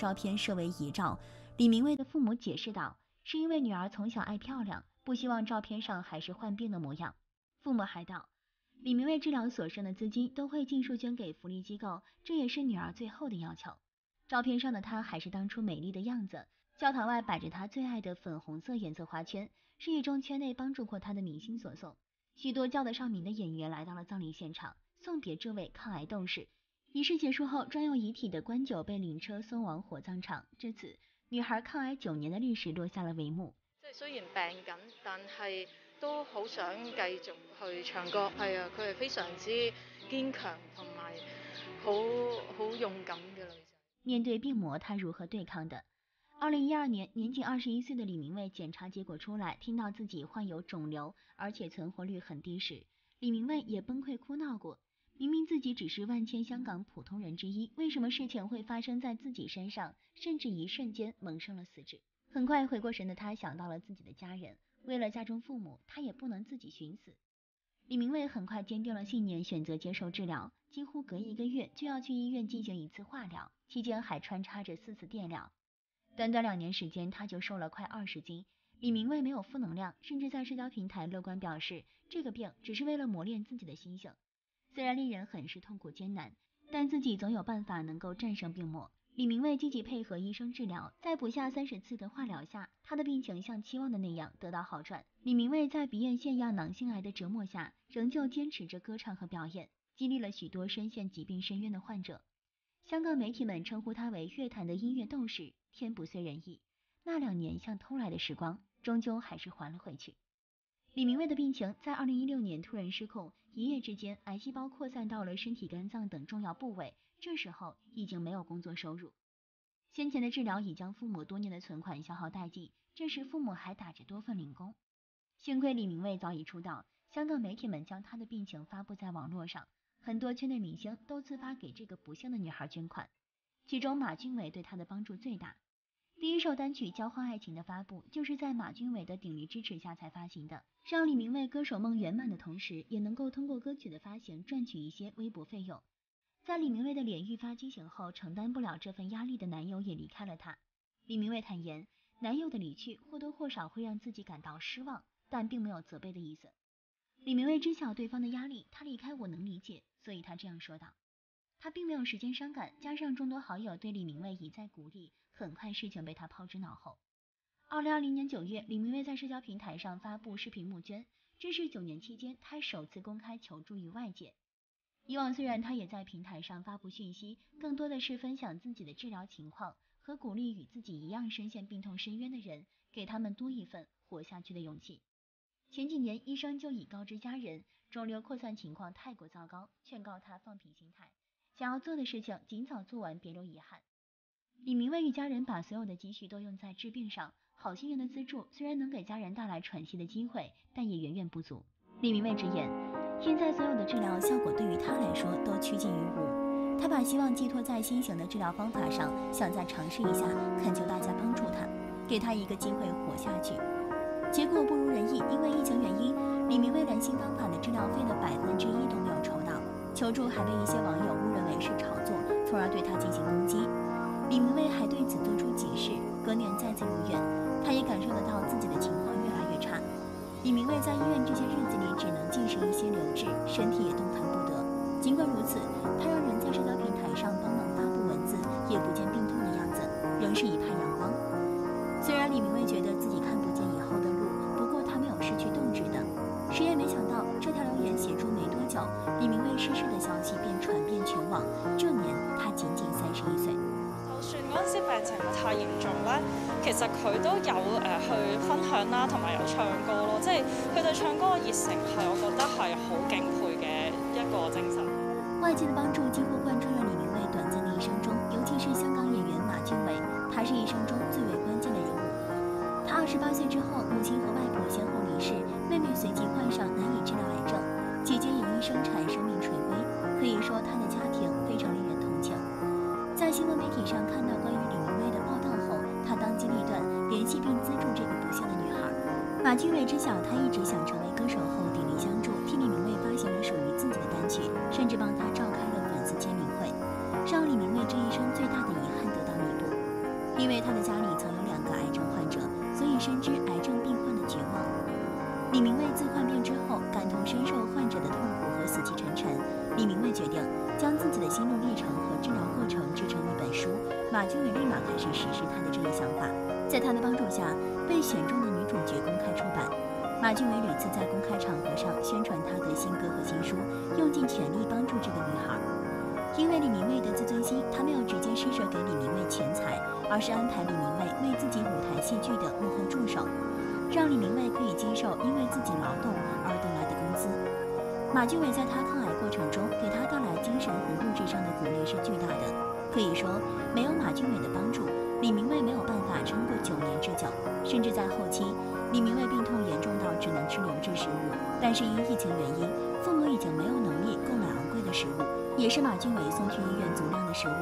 照片设为遗照。李明蔚的父母解释道：“是因为女儿从小爱漂亮，不希望照片上还是患病的模样。”父母还道，李明蔚治疗所剩的资金都会尽数捐给福利机构，这也是女儿最后的要求。照片上的她还是当初美丽的样子，教堂外摆着她最爱的粉红色颜色花圈，是一众圈内帮助过她的明星所送。许多叫得上名的演员来到了葬礼现场，送别这位抗癌斗士。仪式结束后，专用遗体的棺柩被灵车送往火葬场，至此，女孩抗癌九年的历史落下了帷幕。即係雖然病緊，但係都好想繼續去唱歌。係啊，佢係非常之堅強同埋好好勇敢嘅女仔。面对病魔，她如何对抗的？二零一二年，年仅二十一岁的李明蔚检查结果出来，听到自己患有肿瘤，而且存活率很低时，李明蔚也崩溃哭闹过。明明自己只是万千香港普通人之一，为什么事情会发生在自己身上？甚至一瞬间萌生了死志。很快回过神的他想到了自己的家人，为了家中父母，他也不能自己寻死。李明蔚很快坚定了信念，选择接受治疗，几乎隔一个月就要去医院进行一次化疗，期间还穿插着四次电疗。短短两年时间，他就瘦了快二十斤。李明蔚没有负能量，甚至在社交平台乐观表示，这个病只是为了磨练自己的心性。虽然令人很是痛苦艰难，但自己总有办法能够战胜病魔。李明蔚积极配合医生治疗，在不下三十次的化疗下，他的病情像期望的那样得到好转。李明蔚在鼻咽腺样囊性癌的折磨下，仍旧坚持着歌唱和表演，激励了许多深陷疾病深渊的患者。香港媒体们称呼他为乐坛的音乐斗士。天不遂人意，那两年像偷来的时光，终究还是还了回去。李明蔚的病情在二零一六年突然失控，一夜之间癌细胞扩散到了身体肝脏等重要部位，这时候已经没有工作收入，先前的治疗已将父母多年的存款消耗殆尽，这时父母还打着多份零工。幸亏李明蔚早已出道，香港媒体们将他的病情发布在网络上，很多圈内明星都自发给这个不幸的女孩捐款，其中马俊伟对他的帮助最大。第一首单曲《交换爱情》的发布，就是在马俊伟的鼎力支持下才发行的，让李明蔚歌手梦圆满的同时，也能够通过歌曲的发行赚取一些微薄费用。在李明蔚的脸愈发畸形后，承担不了这份压力的男友也离开了她。李明蔚坦言，男友的离去或多或少会让自己感到失望，但并没有责备的意思。李明蔚知晓对方的压力，他离开我能理解，所以他这样说道。他并没有时间伤感，加上众多好友对李明蔚一再鼓励。很快事情被他抛之脑后。二零二零年九月，李明威在社交平台上发布视频募捐，这是九年期间他首次公开求助于外界。以往虽然他也在平台上发布讯息，更多的是分享自己的治疗情况和鼓励与自己一样深陷病痛深渊的人，给他们多一份活下去的勇气。前几年医生就已告知家人，肿瘤扩散情况太过糟糕，劝告他放平心态，想要做的事情尽早做完，别留遗憾。李明蔚与家人把所有的积蓄都用在治病上，好心人的资助虽然能给家人带来喘息的机会，但也远远不足。李明蔚直言，现在所有的治疗效果对于他来说都趋近于无。他把希望寄托在新型的治疗方法上，想再尝试一下，恳求大家帮助他，给他一个机会活下去。结果不如人意，因为疫情原因，李明蔚连新方法的治疗费的百分之一都没有筹到，求助还被一些网友误认为是炒作，从而对他进行攻击。李明蔚还对此做出解释，隔年再次入院，他也感受得到自己的情况越来越差。李明蔚在医院这些日子里只能进食一些流质，身体也动弹不得。尽管如此，他让人在社交平台上帮忙发布文字，也不见病實佢都有誒去分享啦，同埋有唱歌咯，即係佢對唱歌嘅熱誠係我覺得係好敬佩嘅一個精神。外界的帮助几乎贯穿了李明蔚短暂的一生中，尤其是香港演员马俊伟，他是一生中最为关键的人物。他二十八岁之后，母亲和外婆先后离世，妹妹随即患上难以治疗癌症，姐姐也因生产生命垂危，可以说他的家庭非常令人同情。在新闻媒体上看到关于马俊伟知晓他一直想成为歌手后，鼎力相助，替李明蔚发行了属于自己的单曲，甚至帮他召开了粉丝签名会，让李明蔚这一生最大的遗憾得到弥补。因为他的家里曾有两个癌症患者，所以深知癌症病患的绝望。李明蔚自患病之后，感同身受患者的痛苦和死气沉沉。李明蔚决定将自己的心路历程和治疗过程制成一本书。马俊伟立马开始实施他的这一想法，在他的帮助下，被选中的主角公开出版。马俊伟屡次在公开场合上宣传他的新歌和新书，用尽全力帮助这个女孩。因为李明蔚的自尊心，他没有直接施舍给李明蔚钱财，而是安排李明蔚为自己舞台戏剧的幕后助手。让李明蔚可以接受因为自己劳动而得来的工资。马俊伟在他抗癌过程中给他带来精神和物质上的鼓励是巨大的。可以说，没有马俊伟的帮助，李明蔚没有办法撑过九年之久。甚至在后期，李明蔚病痛严重到只能吃流质食物。但是因疫情原因，父母已经没有能力购买昂贵的食物，也是马俊伟送去医院足量的食物。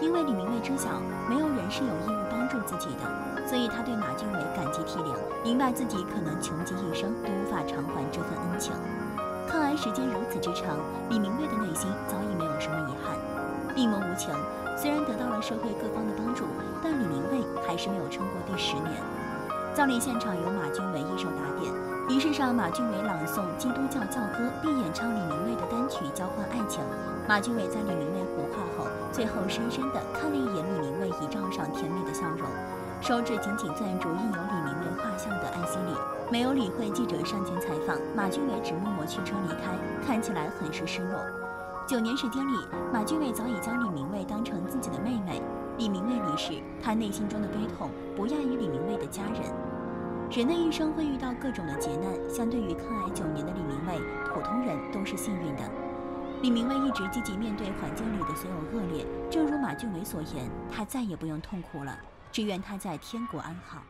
因为李明蔚知晓，没有人是有义务帮助自己的。所以他对马俊伟感激涕零，明白自己可能穷极一生都无法偿还这份恩情。抗癌时间如此之长，李明蔚的内心早已没有什么遗憾。病魔无情，虽然得到了社会各方的帮助，但李明蔚还是没有撑过第十年。葬礼现场由马俊伟一手打点，仪式上马俊伟朗诵基督教教歌，并演唱李明蔚的单曲《交换爱情》。马俊伟在李明蔚火化后，最后深深地看了一眼李明蔚遗照上甜美的笑容。手指紧紧攥住印有李明蔚画像的安息礼，没有理会记者上前采访。马俊伟只默默驱车离开，看起来很是失落。九年时间里，马俊伟早已将李明蔚当成。李明蔚离世，他内心中的悲痛不亚于李明蔚的家人。人的一生会遇到各种的劫难，相对于抗癌九年的李明蔚，普通人都是幸运的。李明蔚一直积极面对环境里的所有恶劣，正如马俊伟所言，他再也不用痛苦了。只愿他在天国安好。